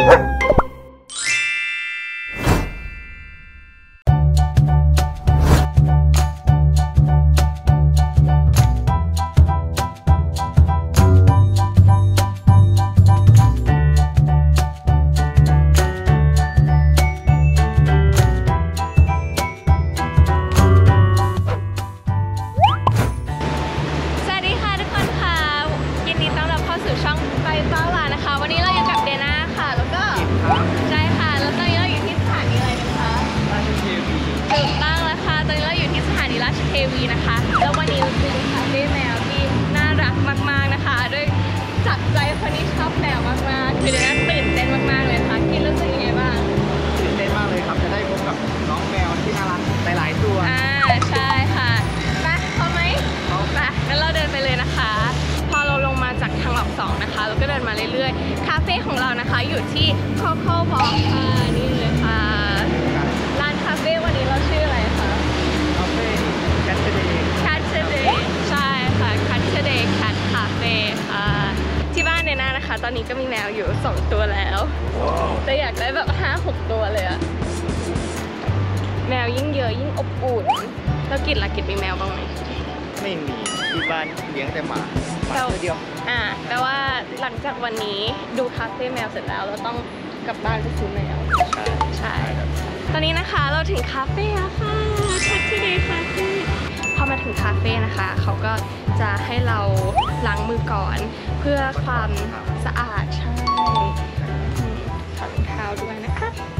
What? เทวีนะคะ แล้ววันนี้เราจะมีคาเฟ่แมวที่น่ารักมากๆนะคะ ด้วยจากใจคนที่ชอบแมวมากๆคือเดน่าตื่นเต้นมากๆเลยค่ะคิดรู้สึกยังไงบ้างตื่นเต้นมากเลยครับจะได้พบกับน้องแมวที่น่ารักหลายๆตัวอ่าใช่ค่ะไปพร้อมไหมพร้อมไปงั้นเราเดินไปเลยนะคะ พอเราลงมาจากทางหลักสองนะคะเราก็เดินมาเรื่อยๆ คาเฟ่ของเรานะคะอยู่ที่โคโค่บอลค่ะนี่เลยค่ะร้านคาเฟ่วันนี้เราชื่ออะไร ตอนนี้ก็มีแมวอยู่ 2 ตัวแล้ว แต่อยากได้แบบ 5-6 ตัวเลยอะแมวยิ่งเยอะยิ่งอบอุ่น แล้วกิจล่ะกิจมีแมวบ้างไหม ไม่มีที่บ้านเลี้ยงแต่หมาหมาเราตัวเดียว อ่าแปลว่าหลังจากวันนี้ดูคาเฟ่แมวเสร็จแล้ว เราต้องกลับบ้านไปซื้อแมว ใช่ใช่ตอนนี้นะคะเราถึงคาเฟ่แล้วค่ะชัดที่เดย์คาเฟ่พอมาถึงคาเฟ่นะคะ เขาก็ จะให้เราล้างมือก่อน เพื่อความสะอาดใช่ถอดรองเท้าด้วยนะคะ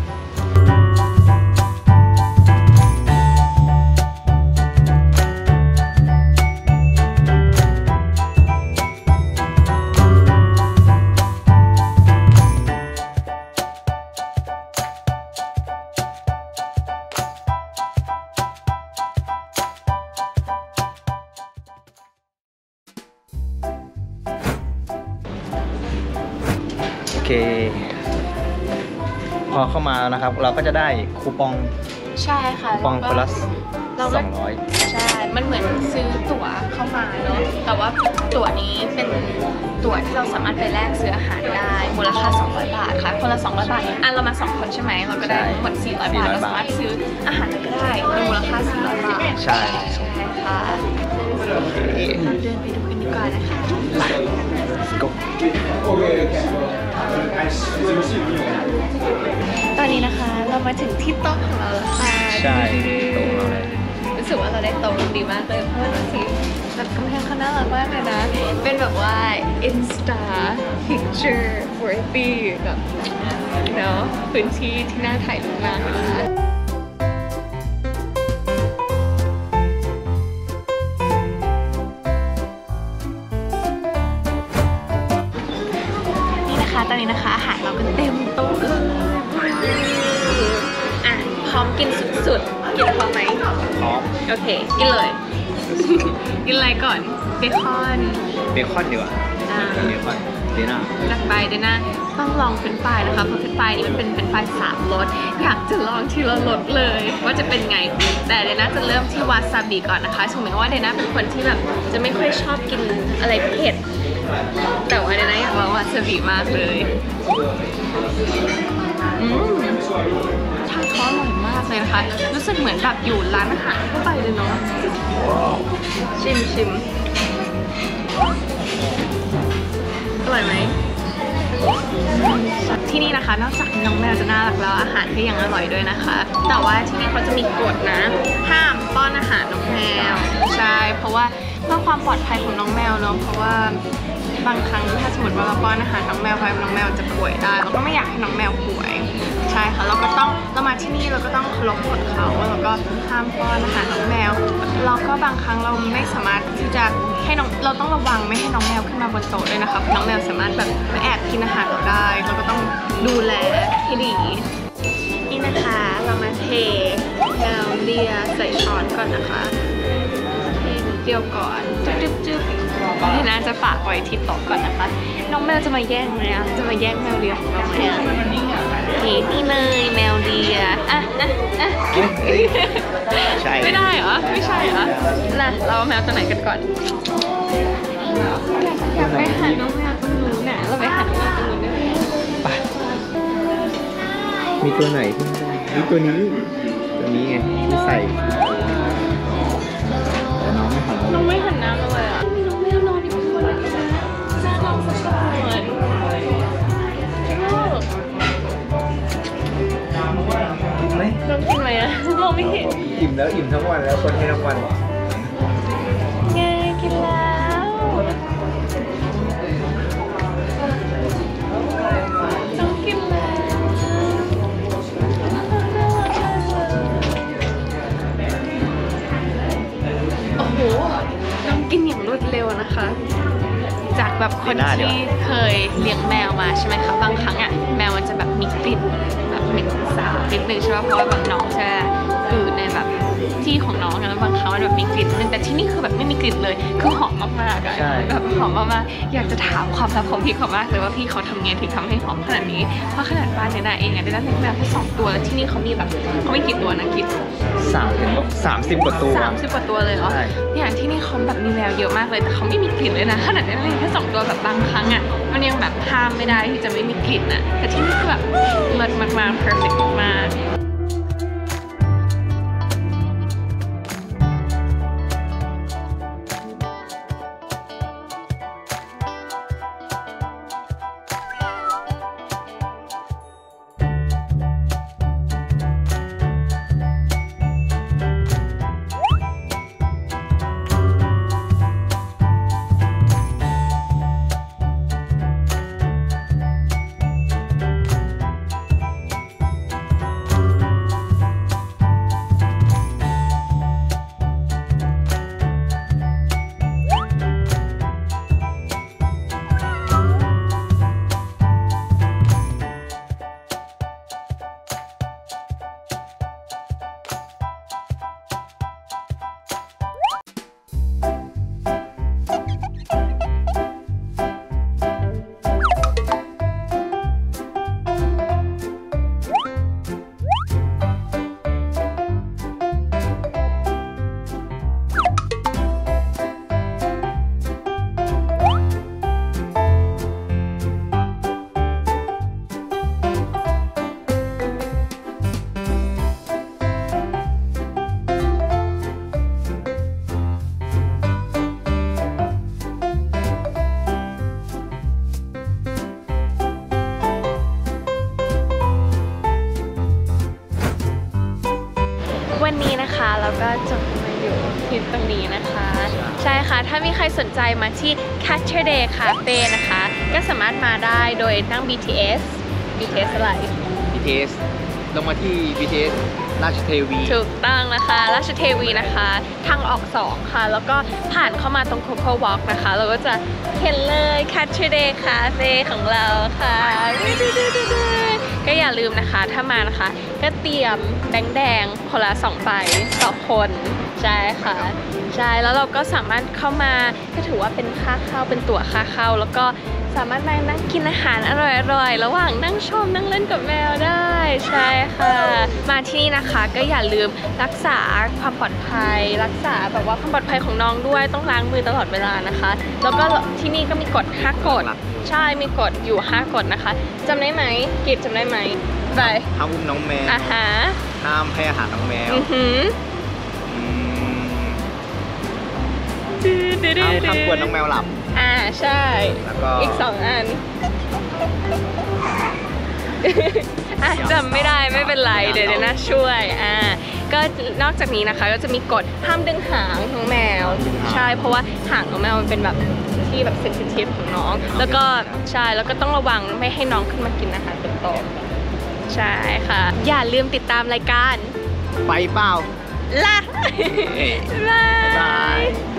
เคพอเข้ามาแล้วนะครับ เราก็จะได้คูปองใช่ค่ะคูปองคนละเราสก็องร้อยใช่ มันเหมือนซื้อตั๋วเข้ามาเนาะ แต่ว่าตั๋วนี้เป็นตั๋วที่เราสามารถไปแลกซื้ออาหารได้ มูลค่า 200 บาทค่ะ คนละ 200 บาทอะเรามา 2 คนใช่ไหม เราก็ได้หมด400 บาท เราสามารถซื้ออาหารอะไรก็ได้ในมูลค่า 400 บาท ใช่ใช่ค่ะเอ๊ะเราเดินไปดูกันดีกว่านะคะ ก็ตอนนี้นะคะเรามาถึงที่โต๊ะของเราแล้วค่ะใช่ตรงเราเลยรู้สึกว่าเราได้โต๊ะดีมากเลยเพราะว่าดูสิแบบกำแพงเขาน่ารักมากเลยนะ เป็นแบบว่า Insta picture worthy แบบเนาะพื้นที่ที่น่าถ่ายรูปมากนะคะ กินเลย กินอะไรก่อนเบคอนเบคอนดีกว่าอ่าเบคอนเดน่าจัดไปเดยวนะต้องลอง french fries นะคะเพราะ french fries นี่มันเป็น french fries สามรสอยากจะลองทีละรสเลย ว่าจะเป็นไง แต่เดยวน่าจะเริ่มที่วาซาบิก่อนนะคะถึงแม้ว่าเดยวน่าเป็นคนที่แบบจะไม่ค่อยชอบกินอะไรเผ็ด แต่ว่าเดยวน่าอยากลองวาซาบิมากเลยอืมชาเขาอร่อยมากเลยนะคะรู้สึกเหมือนแบบอยู่ร้านอาหารทั่วไปเลยเนาะชิมชิมอร่อยไหมที่นี่นะคะนอกจากน้องแมวจะน่ารักแล้วอาหารก็ยังอร่อยด้วยนะคะ แต่ว่าที่นี่เขาจะมีกฎนะห้ามป้อนอาหารน้องแมวใช่เพราะว่าเพื่อความปลอดภัยของน้องแมวเนาะเพราะว่า บางครั้งถ้าสมมติว่าเราป้อนอาหารน้องแมวไปน้องแมวจะป่วยได้เราก็ไม่อยากให้น้องแมวป่วย ใช่ค่ะเราก็ต้องเรามาที่นี่เราก็ต้องเคารพกฎเขาแล้วก็ห้ามป้อนอาหารน้องแมวเราก็บางครั้งเราไม่สามารถที่จะให้น้องเราต้องระวังไม่ให้น้องแมวขึ้นมาบนโต๊ะด้วยนะคะเพราะน้องแมวสามารถแบบมาแอบกินอาหารเราได้ เราก็ต้องดูแลให้ดีนี่นะคะเรามาเทแมวเลียใส่ช้อนก่อนนะคะเทนิดเดียวก่อนจึ๊บจึ๊บจึ๊บ นี่นะจะฝากไว้ที่โต๊ะก่อนนะคะ น้องแมวจะมาแย่งไหมอะจะมาแย่งแมวเลียของเราไหมอะโอเคนี่เลยแมวเลียอะอะอะใช่ไม่ได้เหรอ ไม่ใช่เหรอน่ะเราเอาแมวตัวไหนกันก่อนอยากไปหาน้องแมวตรงนู้นน่ะเราไปหาน้องแมวตรงนู้นได้ไหมไปมีตัวไหนที่ไม่ได้มีตัวนี้ ตัวนี้ไงที่ใส่ อิ่มแล้วอิ่มทั้งวันแล้วคนให้ทั้งวันไงกินแล้วน้องกินแล้วโอ้โหน้องกินอย่างรวดเร็วนะคะ จากแบบคนที่เคยเลี้ยงแมวมาใช่ไหมคะบางครั้งอะแมวมันจะแบบมีกลิ่นแบบเหม็นสาบนิดนึงใช่ไหมเพราะว่าบางน้องจะอยู่ในแบบที่ของน้องอะแล้วบางครั้งมันแบบมีกลิ่นนึงแต่ที่นี่คือแบบไม่มีกลิ่นเลย คือหอมมากๆอะแบบหอมมากๆอยากจะถามความลับของพี่เขามากเลยว่าพี่เขาทำไงถึงทำให้หอมขนาดนี้เพราะขนาดบ้านเนี่ยนะเองอะได้ตั้งแมวแค่สองตัวแล้วที่นี่เขามีแบบเขาไม่กี่ตัวนะกินสามสามสิบกว่าตัว สามสิบกว่าตัวเลยเหรอ ใช่ เนี่ยที่นี่เขาแบบมีแมวเยอะมากเลยแต่เขาไม่มีกลิ่นเลยนะขนาดนั้นเลยแค่สองตัวแบบบางครั้งอะมันยังแบบห้ามไม่ได้ที่จะไม่มีกลิ่นอะแต่ที่นี่คือแบบเลิศมากๆ perfect มากๆ อยู่ที่ตรงนี้นะคะ ใช่ค่ะ ถ้ามีใครสนใจมาที่ Catchday Cafe นะคะ ก็สามารถมาได้โดยนั่ง BTS BTS อะไร BTS ลงมาที่ BTS ราชเทวี ถูกต้องนะคะ ราชเทวีนะคะ ทางออก2ค่ะ แล้วก็ผ่านเข้ามาตรง Coco Walk นะคะ เราก็จะเห็นเลย Catcher Day Cafe ของเราค่ะ ก็อย่าลืมนะคะ ถ้ามานะคะ ก็เตรียมแบงค์แดงคนละ2ใบต่อคน ใช่ค่ะ ใช่ แล้วเราก็สามารถเข้ามาก็ถือว่าเป็นค่าเข้าเป็นตั๋วค่าเข้า แล้วก็สามารถมานั่งกินอาหารอร่อยๆ ระหว่างนั่งชมนั่งเล่นกับแมวได้ ใช่ค่ะ มาที่นี่นะคะก็อย่าลืมรักษาความปลอดภัย รักษาแบบว่าความปลอดภัยของน้องด้วยต้องล้างมือตลอดเวลานะคะ แล้วก็ที่นี่ก็มีกฎ5กฎใช่มีกฎอยู่5กฎนะคะจำได้ไหมกิจจำได้ไหมไปห้ามอุ้มน้องแมวอาหารห้ามให้อาหารน้องแมวอือหืออืมดื้อดื้อดื้ห้ามอห้ามกวนน้องแมวหลับ อ่าใช่ แล้วก็อีกสองอันอะ จำไม่ได้ไม่เป็นไรเดี๋ยวเดี๋ยวนะช่วยอ่าก็นอกจากนี้นะคะก็จะมีกฎห้ามดึงหางน้องแมวใช่เพราะว่าหางน้องแมวมันเป็นแบบที่แบบเซนซิทีฟของน้อง แล้วก็ใช่แล้วก็ต้องระวังไม่ให้น้องขึ้นมากินอาหารบนโต๊ะใช่ค่ะ อย่าลืมติดตามรายการ ไปเปล่าล่ะเอ้ยบ๊ายบาบ๊ายบายย